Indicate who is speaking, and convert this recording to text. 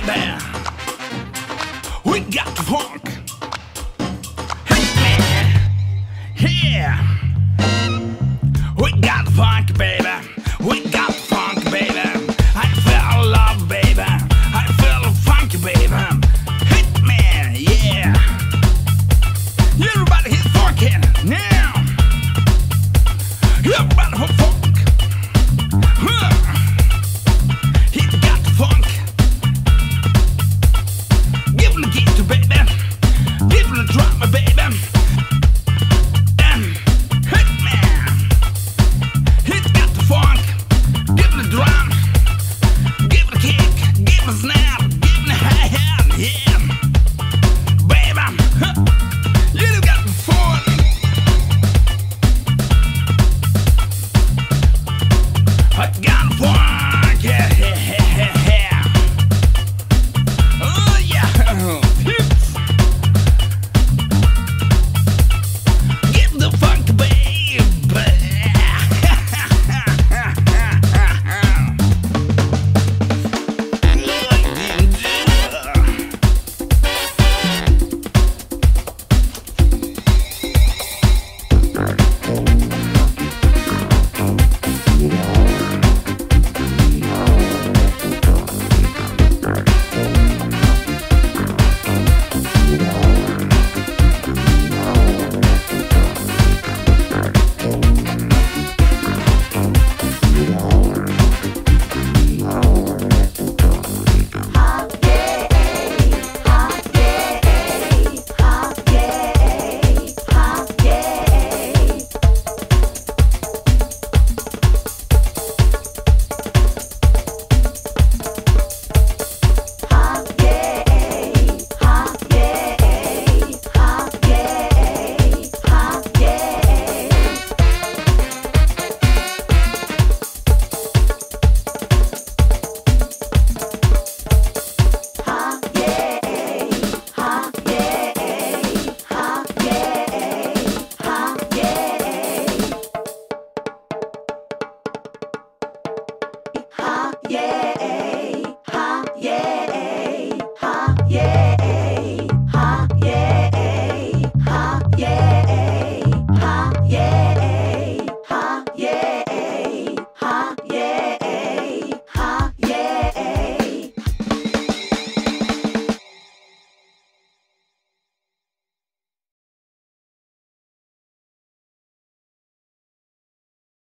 Speaker 1: baby. We got funk. Hey, yeah. We got funk, baby. Yeah.
Speaker 2: Yeah.